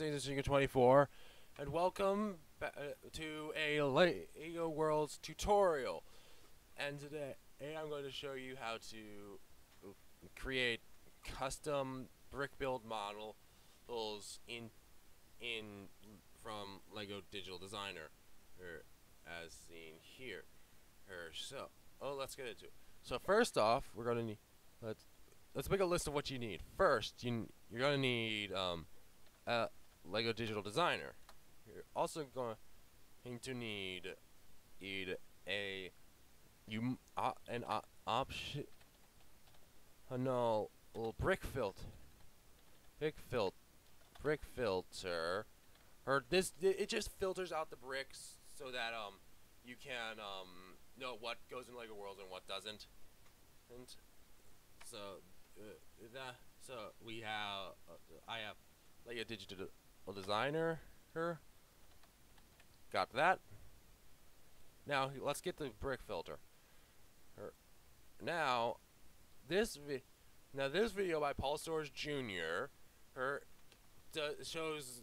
is Asian24, and welcome uh, to a Lego Worlds tutorial. And today, I'm going to show you how to create custom brick build models in in from Lego Digital Designer, or as seen here. Or so, oh, let's get into it. So first off, we're gonna need let's let's make a list of what you need. First, you you're gonna need um, a Lego Digital Designer. You're also going to need need a you uh, an uh, option no little brick filter brick filter brick filter or this it just filters out the bricks so that um you can um know what goes in Lego Worlds and what doesn't and so uh, that so we have uh, I have Lego Digital Designer her. Got that. Now let's get the brick filter. Now this now this video by Paul Soares Jr. her shows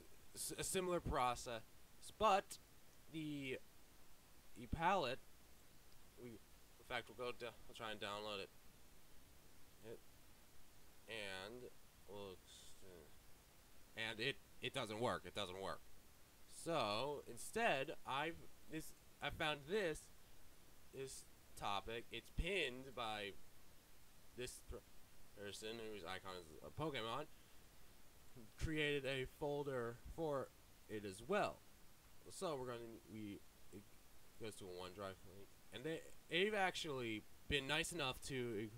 a similar process but the the palette we in fact we'll go we'll try and download it. And looks uh, and it it doesn't work. It doesn't work. So instead, I've this I found this this topic. It's pinned by this person whose icon is a Pokemon. Created a folder for it as well. So we're gonna we it goes to a OneDrive link, and they they've actually been nice enough to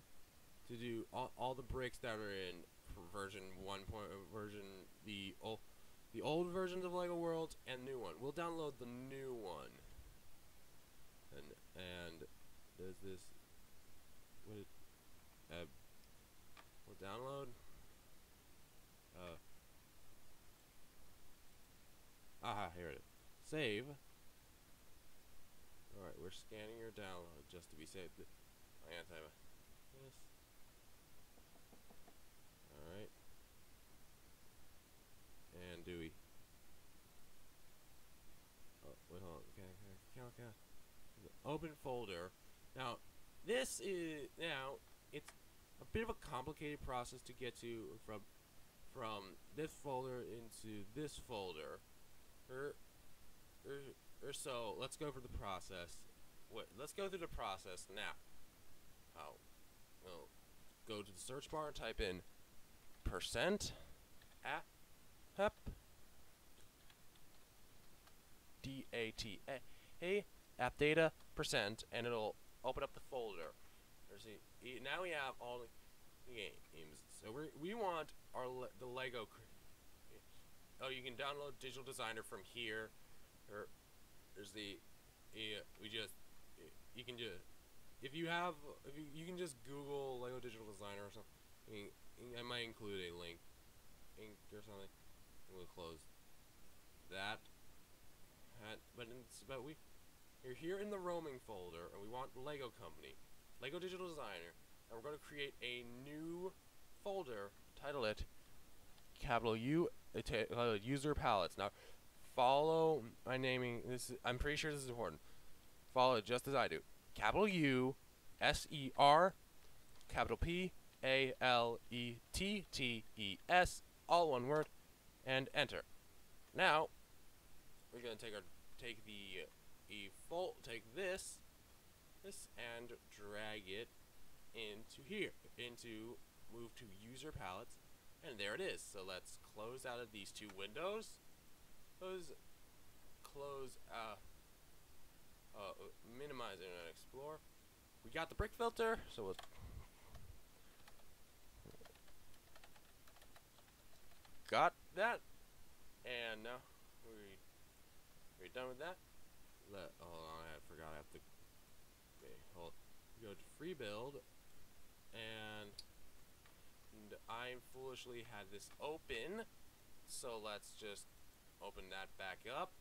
to do all, all the bricks that are in version 1. Point, version the old the old versions of Lego Worlds and new one. We'll download the new one. And and does this what it, uh we'll download? Uh aha here it is. Save. Alright we're scanning your download just to be safe. Anti this And Dewey. Oh, wait, hold on. Okay, okay. Open folder. Now, this is, now, it's a bit of a complicated process to get to from from this folder into this folder. Or, or, or so, let's go over the process. Wait, let's go through the process now. Oh, well, go to the search bar and type in percent app app D A T A hey app data percent and it'll open up the folder. There's a, now we have all the games. So we we want our le the Lego. Oh, you can download Digital Designer from here. Or there's the we just you can just if you have if you, you can just Google Lego Digital Designer or something. I might include a link, ink or something. We'll close that. but it's, but we you're here in the roaming folder, and we want Lego Company, Lego Digital Designer, and we're going to create a new folder. Title it capital U uh, user palettes. Now, follow my naming. This is, I'm pretty sure this is important. Follow it just as I do. Capital U, S E R, capital P, a L E T T E S, all one word, and enter. Now, we're gonna take our take the e fold, take this, this, and drag it into here, into move to user palettes, and there it is. So let's close out of these two windows. Close, close, uh, uh, minimize Internet Explorer. We got the brick filter, so we'll got that. And now we we done with that. Let hold on, I forgot I have to okay, hold go to free build and, and I foolishly had this open. So let's just open that back up.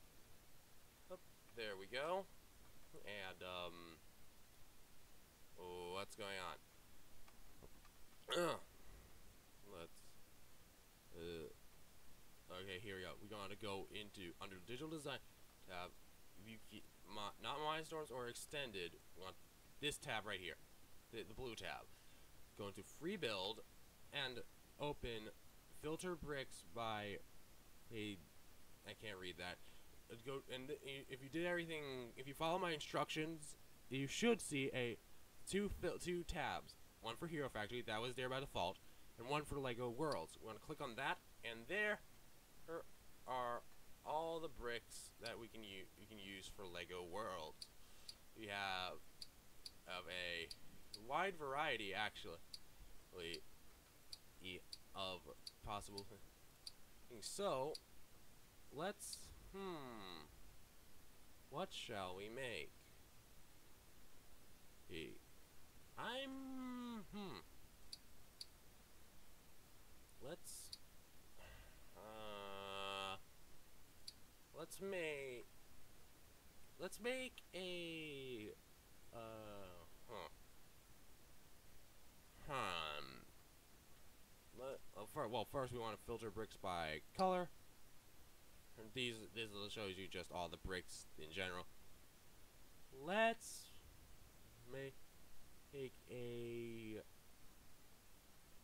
up there we go. And um oh, what's going on? let's uh, Okay, here we go. We're gonna go into under digital design tab. You keep my, not or extended, we want this tab right here, the, the blue tab. Go into free build and open filter bricks by a I can't read that. Uh, Go and if you did everything, if you follow my instructions, you should see a two two tabs. One for Hero Factory, that was there by default, and one for Lego Worlds. We want to click on that, and there are- all the bricks that we can use. We can use for Lego World. We have of a wide variety, actually, of possible things. So, let's. Hmm. What shall we make? I'm. Hmm. Let's. Let's make. Let's make a. Uh. Huh. Hmm. Let, uh, fir- well, first we want to filter bricks by color. And these this shows you just all the bricks in general. Let's make take a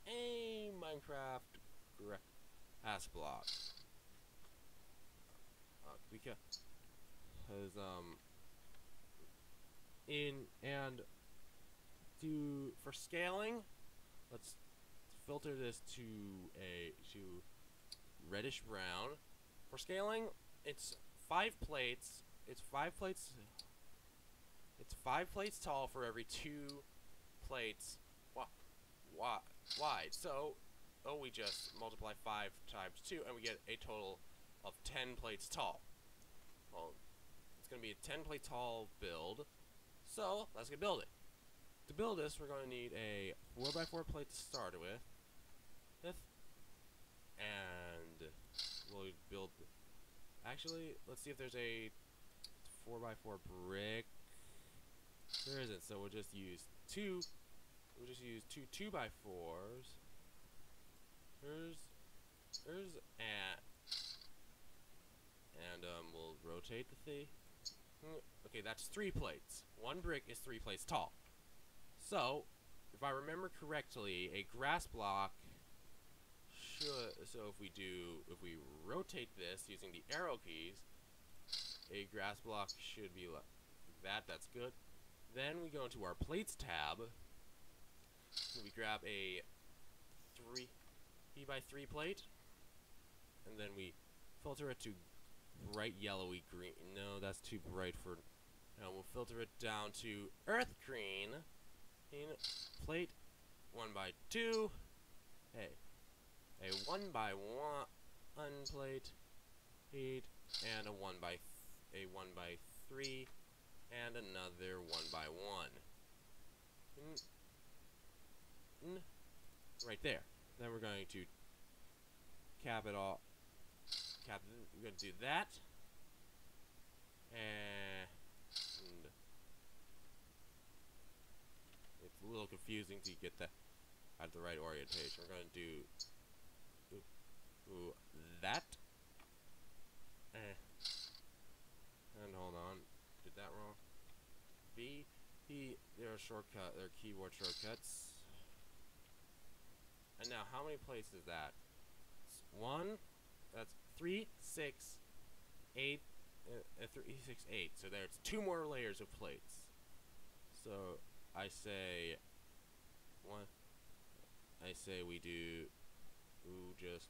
a Minecraft grass block. Because cause, um in and to for scaling, let's filter this to a to reddish brown. For scaling, it's five plates. It's five plates. It's five plates tall for every two plates wi- wi- wide. So, oh, we just multiply five times two, and we get a total of ten plates tall. It's gonna be a ten plate tall build. So let's get building. To build this, we're going to need a 4x4 plate to start with. And we'll build. Actually, let's see if there's a 4x4 brick. There isn't, so we'll just use two. We'll just use two 2x4s. Here's. Here's. And. And, um, we'll rotate the thing. Okay, that's three plates. One brick is three plates tall. So, if I remember correctly, a grass block should. So if we do, if we rotate this using the arrow keys, a grass block should be like that. That's good. Then we go into our plates tab. We grab a three P by three plate, and then we filter it to bright yellowy green. No, that's too bright for. Now we'll filter it down to earth green. In plate one by two. Hey, a one by one, one plate, eight, and a one by th- a one by three, and another one by one. Mm. Mm. Right there. Then we're going to cap it all. Cap. We're going to do that. And it's a little confusing to get the at the right orientation. We're going to do ooh, ooh, that. Eh. And hold on, did that wrong? B. E. There are shortcut. There are keyboard shortcuts. And now, how many places is that? One. That's three, six, eight, uh, uh, three, six, eight. So there's two more layers of plates. So I say one. I say we do. Ooh, just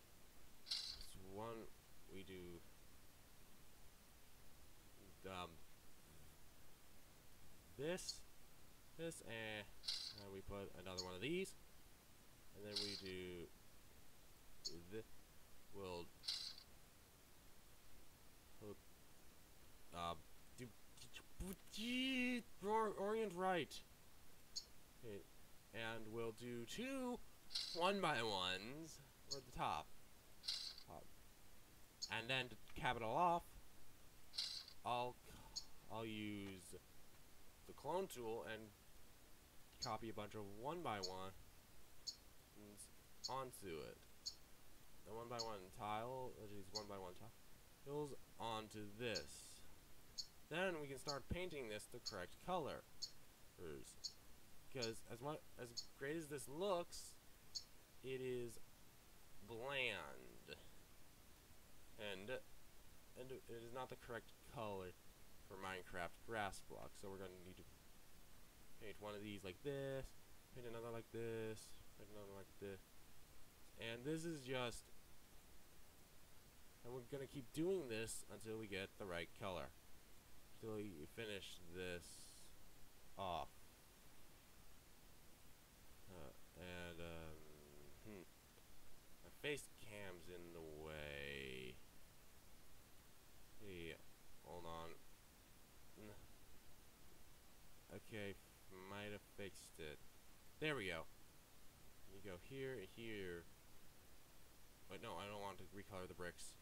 one. We do. Um. This, this, and we put another one of these, and then we do. This. We'll. Um. Orient right. Okay, and we'll do two one by ones at the top. And then to cap it all off, I'll I'll use the clone tool and copy a bunch of one by one onto it. The one by one tile, these one by one tiles onto this. Then we can start painting this the correct color. Because as much as great as this looks, it is bland. And and it is not the correct color for Minecraft grass block. So we're going to need to paint one of these like this, paint another like this, paint another like this. And this is just and we're going to keep doing this until we get the right color. We finish this off. Uh, and, um, hmm. My face cam's in the way. Hey, hold on. Okay, might have fixed it. There we go. You go here, and here. But no, I don't want to recolor the bricks.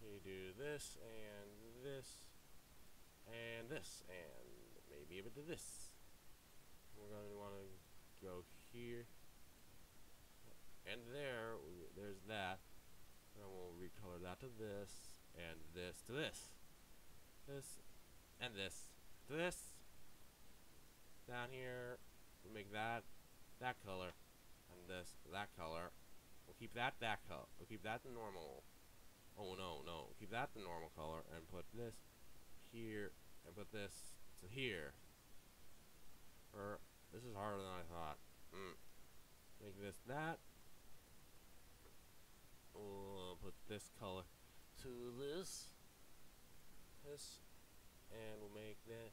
You do this, and this, and this, and maybe a bit of this. We're going to want to go here, and there, there's that. And we'll recolor that to this, and this to this. This, and this to this. Down here, we'll make that that color, and this that color. We'll keep that that color. We'll keep that the normal Oh no, no. Keep that the normal color and put this here and put this to here. Or this is harder than I thought. Mm. Make this that. We'll put this color to this. This. And we'll make that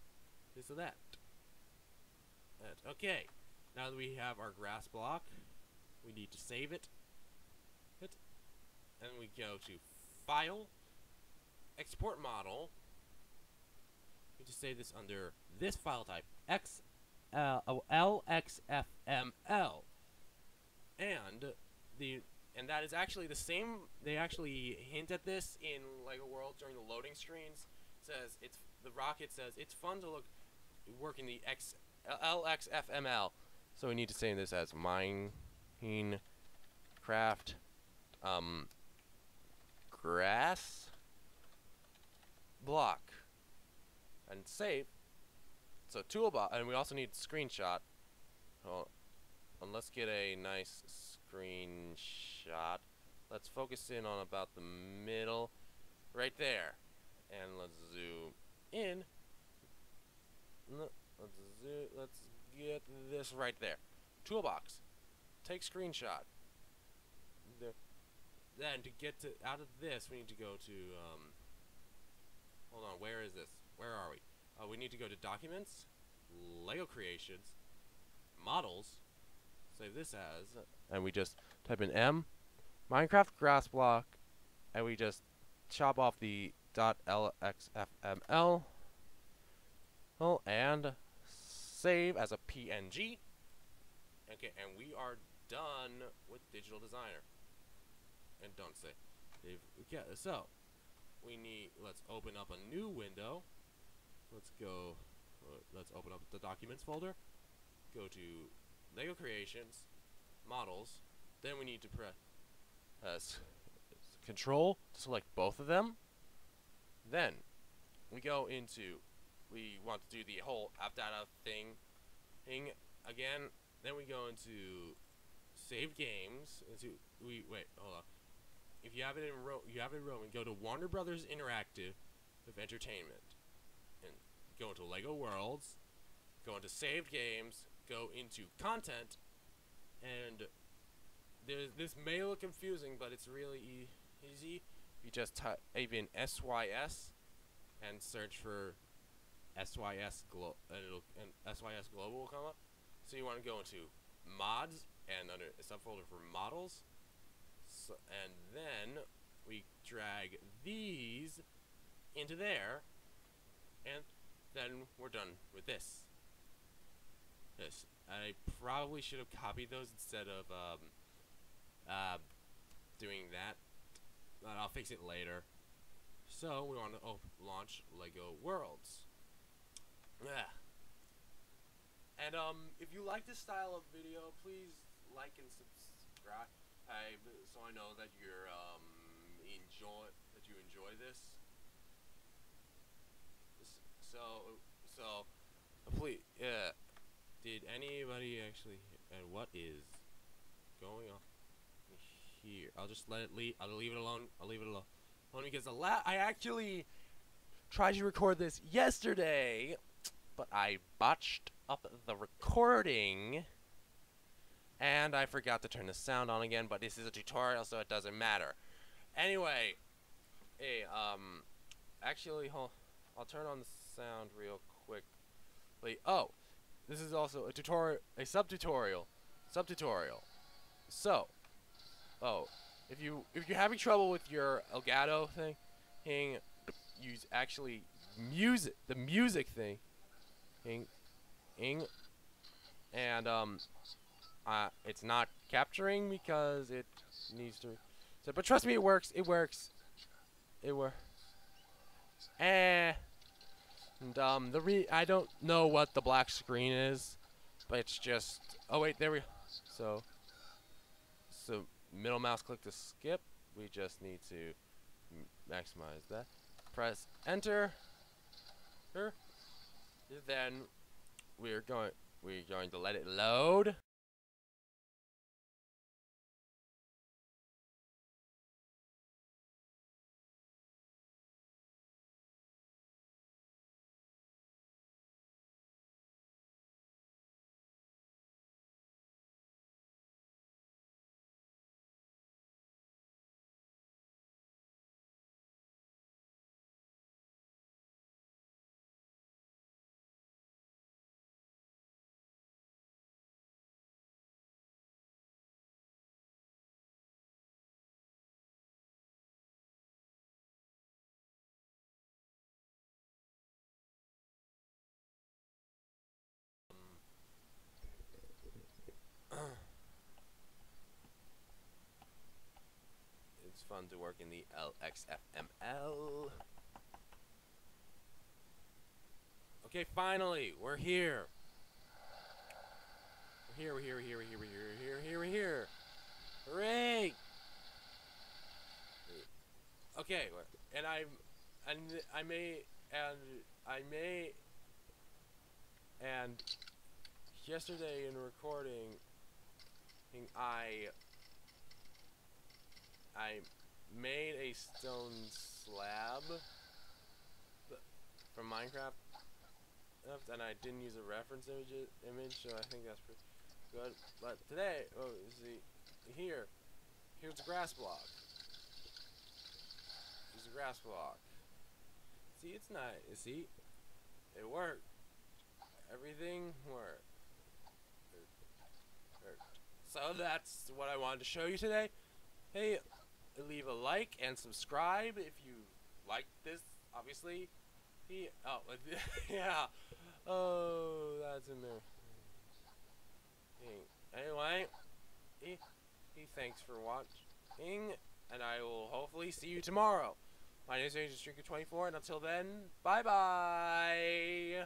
this to that. that. Okay. Now that we have our grass block, we need to save it. Hit. And we go to File, Export Model. We just save this under this file type, X, uh, oh, LXFML. And the and that is actually the same. They actually hint at this in Lego World during the loading screens. It says it's the rocket says it's fun to look work in the X LXFML. So we need to say this as Minecraft um, grass block and save. So toolbox, and we also need screenshot. Oh, and let's get a nice screenshot. Let's focus in on about the middle, right there, and let's zoom in. Let's zoom. Let's get this right there. Toolbox. Take screenshot. There then to get to out of this, we need to go to, um, hold on, where is this? Where are we? Uh, we need to go to Documents, Lego Creations, Models, save this as, and we just type in M, Minecraft Grass Block, and we just chop off the .lxfml, oh, and save as a PNG. Okay, and we are done with Digital Designer and don't say. Yeah, so we need. Let's open up a new window. Let's go. Uh, let's open up the documents folder. Go to Lego Creations, Models. Then we need to press Control to select both of them. Then we go into. We want to do the whole app data thing, thing again. Then we go into save games. Into we wait. Hold on if you have it in Ro you have it in Roaming, go to Warner Brothers Interactive of Entertainment, and go into Lego Worlds, go into Saved Games, go into Content, and there's this may look confusing, but it's really e easy. You just type in SYS and search for SYS Glo and, and SYS Global will come up. So you want to go into Mods and under a subfolder for Models and then we drag these into there, and then we're done with this. This. I probably should have copied those instead of um, uh, doing that, but I'll fix it later. So we want to oh, launch Lego Worlds. Yeah. And um, if you like this style of video, please like and subscribe. B- so I know that you're um enjoy that you enjoy this. S- So please, yeah. Did anybody actually? And what is going on here? I'll just let it leave. I'll leave it alone. I'll leave it alone. Only because the la- I actually tried to record this yesterday, but I botched up the recording. And I forgot to turn the sound on again, but this is a tutorial, so it doesn't matter. Anyway, hey, um, actually, I'll turn on the sound real quickly. Oh, this is also a tutorial, a sub-tutorial, sub-tutorial. So, oh, if you if you're having trouble with your Elgato thing, thing, use actually music, the music thing, ing, ing, and um, uh, it's not capturing because it needs to. So, but trust me, it works. It works. It works. Eh. And um, the re I don't know what the black screen is, but it's just. Oh wait, there we. So. So middle mouse click to skip. We just need to maximize that. Press enter. Then we're going. We're going to let it load. Fun to work in the LXFML. Okay, finally, we're here. We're here, we're here, we're here, we're here, we're here, we're here, we're here. Hooray! Okay, and I'm, and I may, and I may, and yesterday in recording, I I made a stone slab from Minecraft, and I didn't use a reference image, image, so I think that's pretty good. But today, oh, see, here, here's a grass block. Here's a grass block. See, it's not. You see, it worked. Everything worked. So that's what I wanted to show you today. Hey, leave a like and subscribe if you like this. Obviously, he oh yeah. Oh, that's amazing. Anyway, he, he thanks for watching, and I will hopefully see you tomorrow. My name is Agentsecret24, and until then, bye bye.